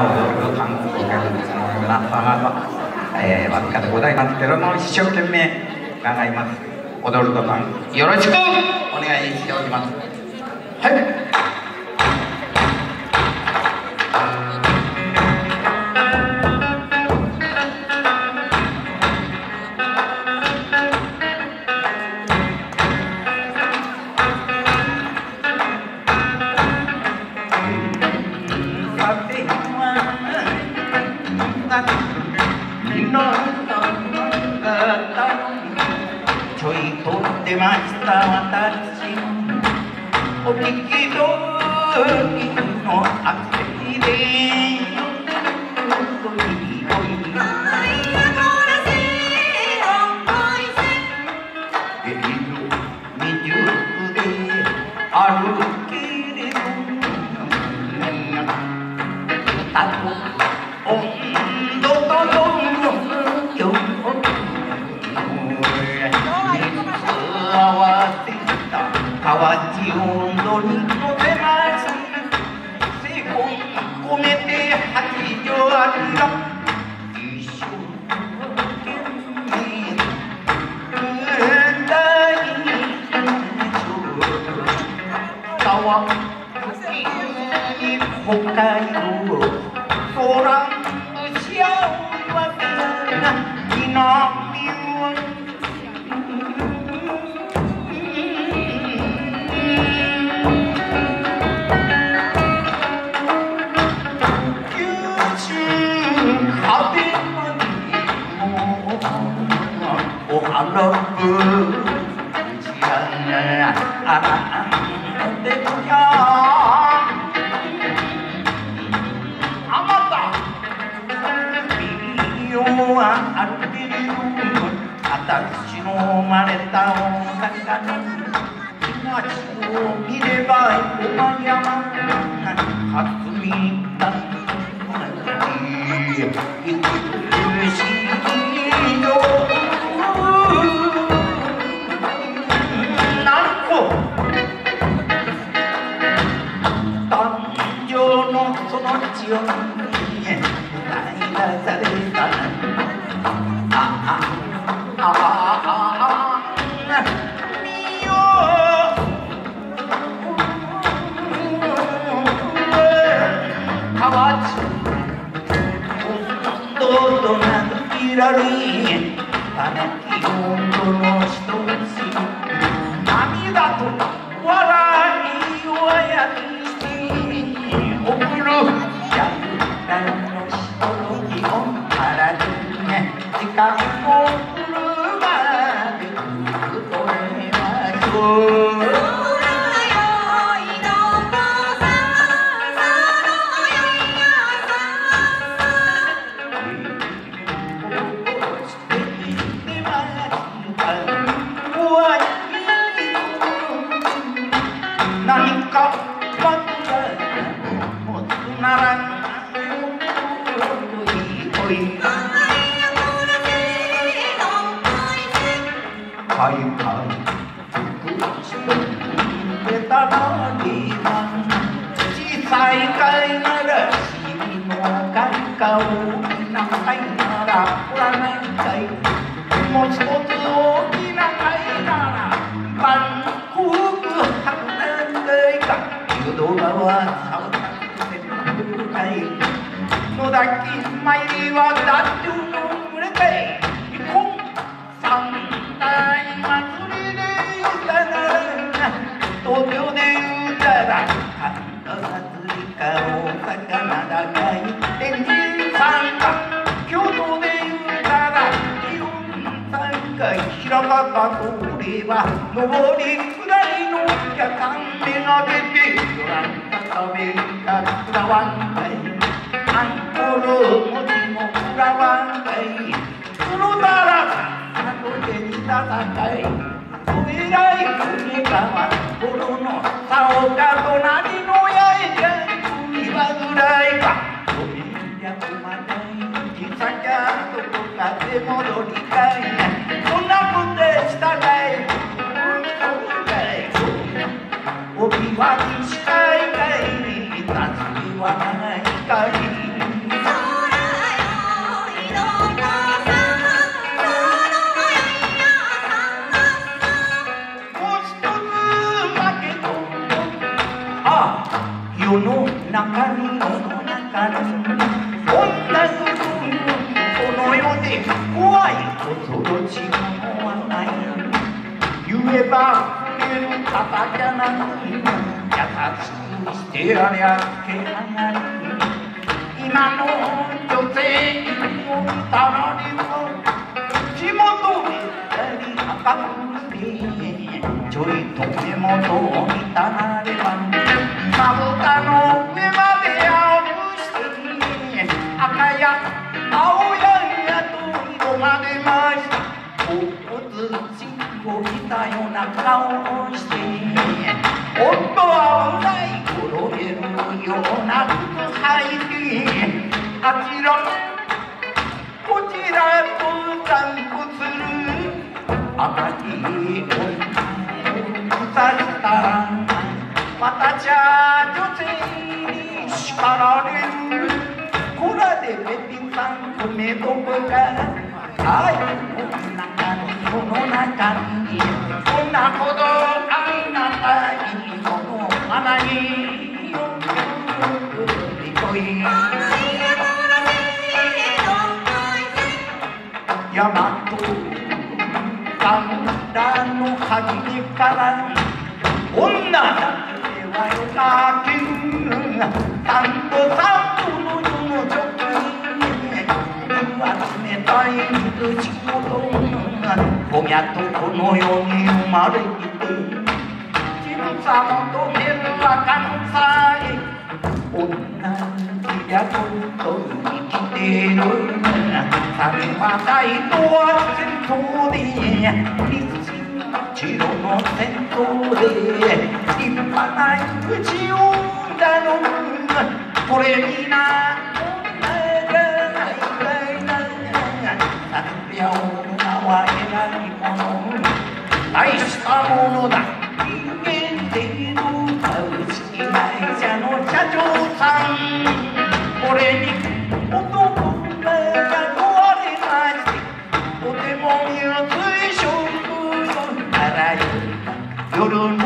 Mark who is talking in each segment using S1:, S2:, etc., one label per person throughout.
S1: 歌を踊る韓国お客様の、えー、わずかでございますけども一生懸命
S2: 伺い
S1: ます。踊るとさんよろしくお願いしておきます。はい。ました私。お聞き通りの汗で。北海道空幸せな南はあのぶちああでこやあ私の生まれた大阪の街を見れば山山霞だ美しいよよ歌い出さどいも一つ大きな貝ならバンコク博覧会か淀川サウナ海野田金舞はダッチ平方通りは上り下りのお客さん目が出てご覧食べたくわんかいアンコール文字もくらわんかいそのならあの手に。戦いお偉い国川心のさおか隣の八重ちゃん国はぐらいかおみんやこまない小さきゃどこかで戻りたい神の中に女のこの世で怖い恐ろしいものはない言えば触れる方じゃない優しくしてやりゃけはがり今の女性を見たらにも地元でやり赤くしてちょいと目元を見たなればや青やんやと色までましたおずしを着たような顔をして夫はない転げるような服履いてあちらこちらと残酷する赤き女をさしたらまたじゃ女性に叱られるこらでべぴさん米どこかの中にこの中にこんなほどい水仕事おみゃとこの世に生まれて小さもとめるは関西女気やこと生きてるされまないとは戦闘で立地白の戦闘で立派な口をだのこれにな女は偉いもの大したものだ。人間での株式会社の社長さん。俺に男が壊れましてとても見やすい食のあらゆる夜の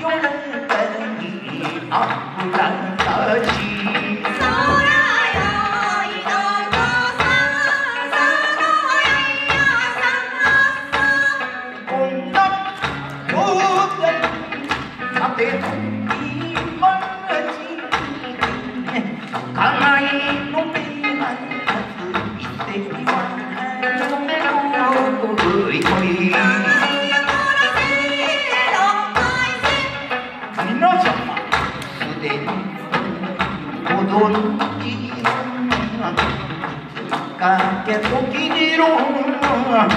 S1: 夜中に油頭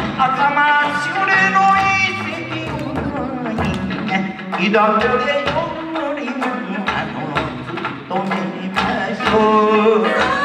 S1: しぐれの遺跡に抱こでよりもあのずっと寝ましょ
S3: う。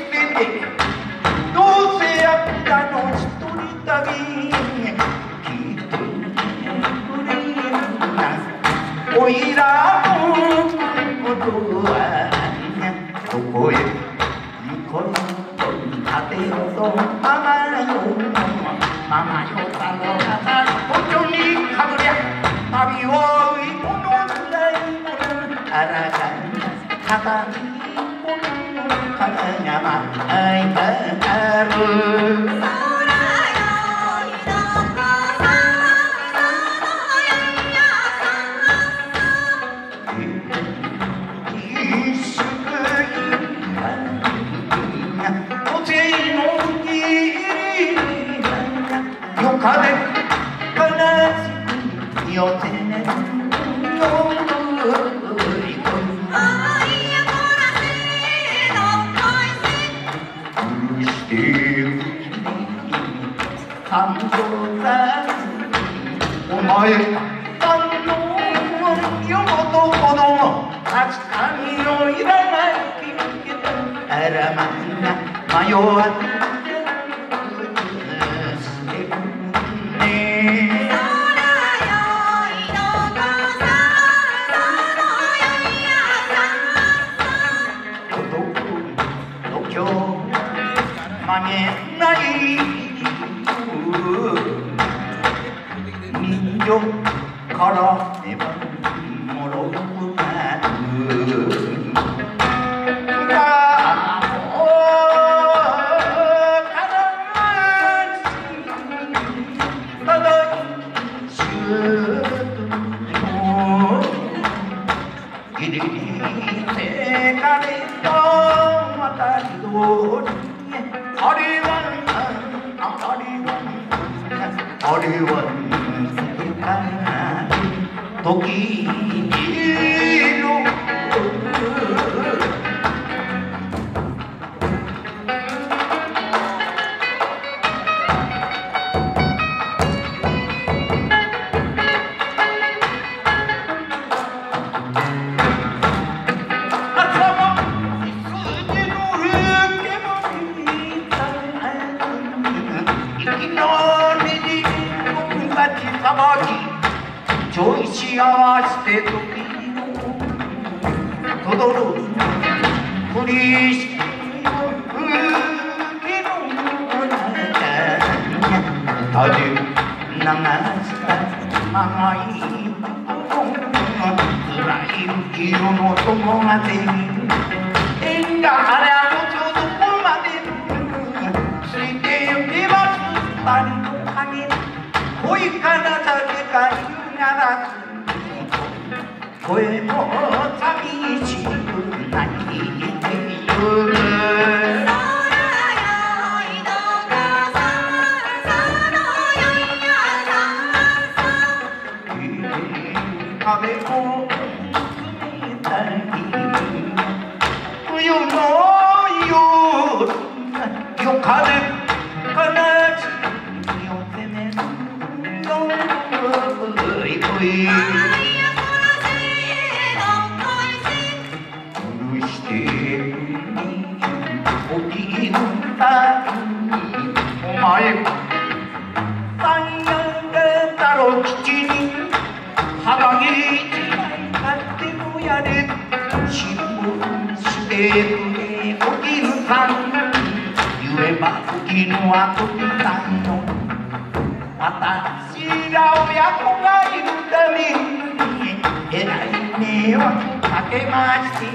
S1: なおいらのことはどこへ行こうと立てようとママよママよさの方本当にかぶりゃ旅をいものないものあらか肩にものかがまあいか your 流したい音楽のい色の友まで縁があれあのちょうどこまで。ついてゆけばつばりの影恋からだけが言うならず声も寂しくないてゆく。けまして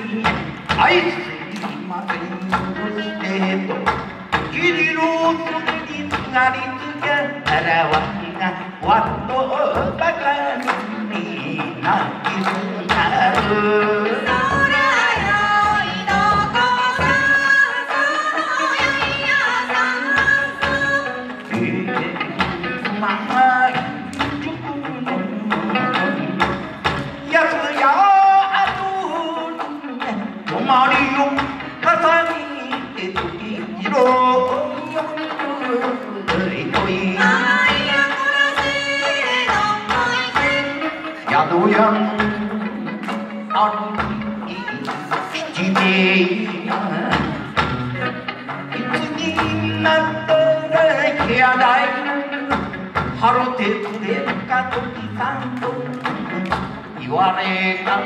S1: 愛するまでにしてと霧の隅につがりつけたらわしがわっとばかりに泣きになる。言われた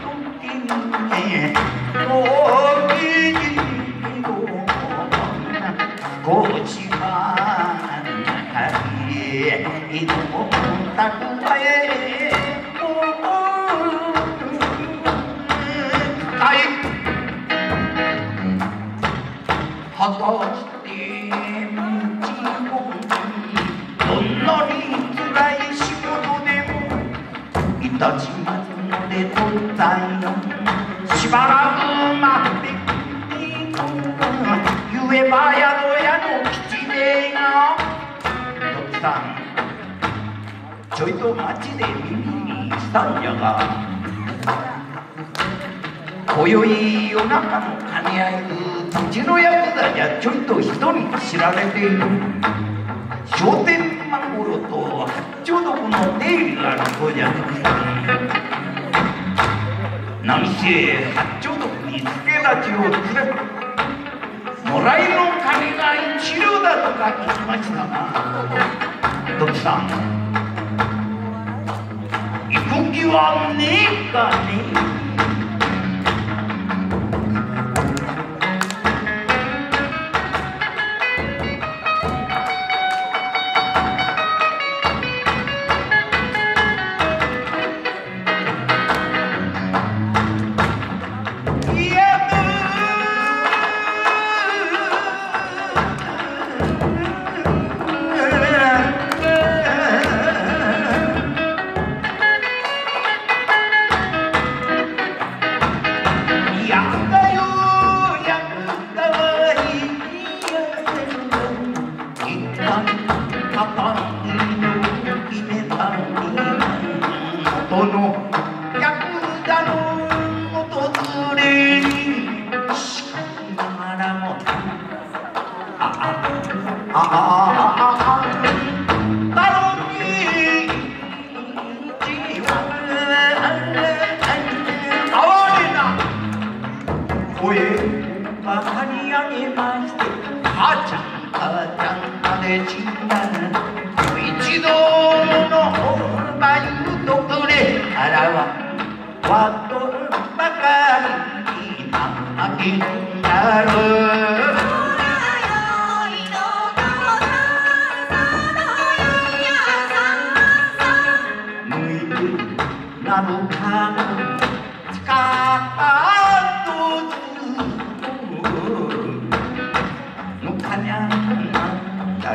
S1: 時に、ええ、contacto. ちょいと人に知られている商店マグロとちょうどこの出入りがあるそうじゃなくて何せ八丁毒に助け立ちをつれもらいの金が一両だとか聞きましたが徳さん行く気はねえかねえ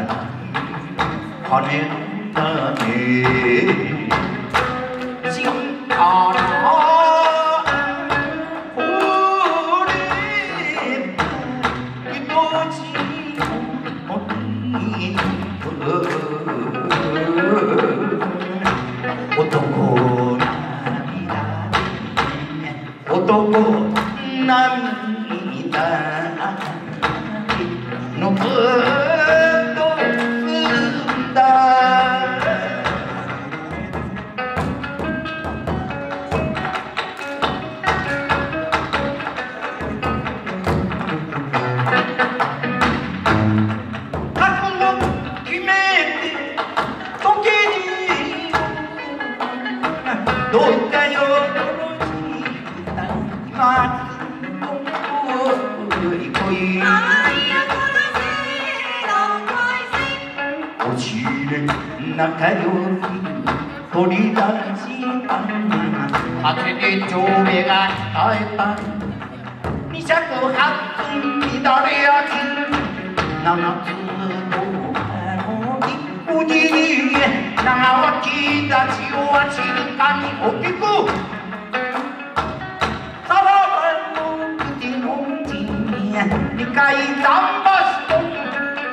S1: thành họ nên thơ nghiệp 七のおじい長ちをあちるかにおきくさらばの口のうちに二回三橋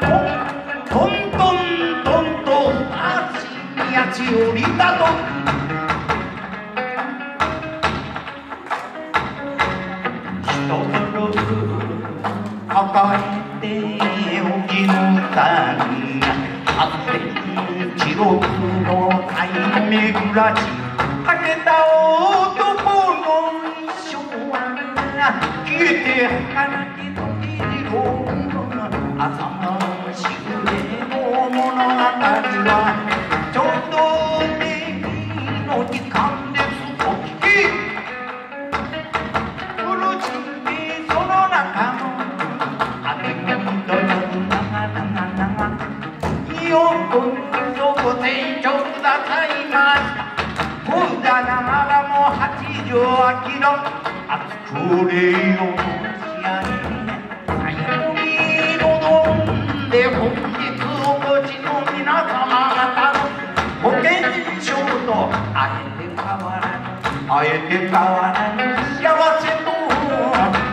S1: とトントントンと足にあち降りたと。赤いかにあって地獄の海ぐらしはけた男の昭和は消えては離きて地獄の朝。くれよやに飲んで本日お越ちの皆様方の保険証とあえて変わらぬあえて変わらぬ幸せと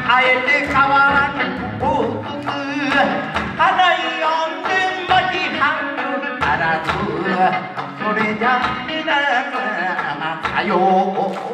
S1: あえて変わらぬ幸福花井安全巻き半分らずそれじゃ皆様さよう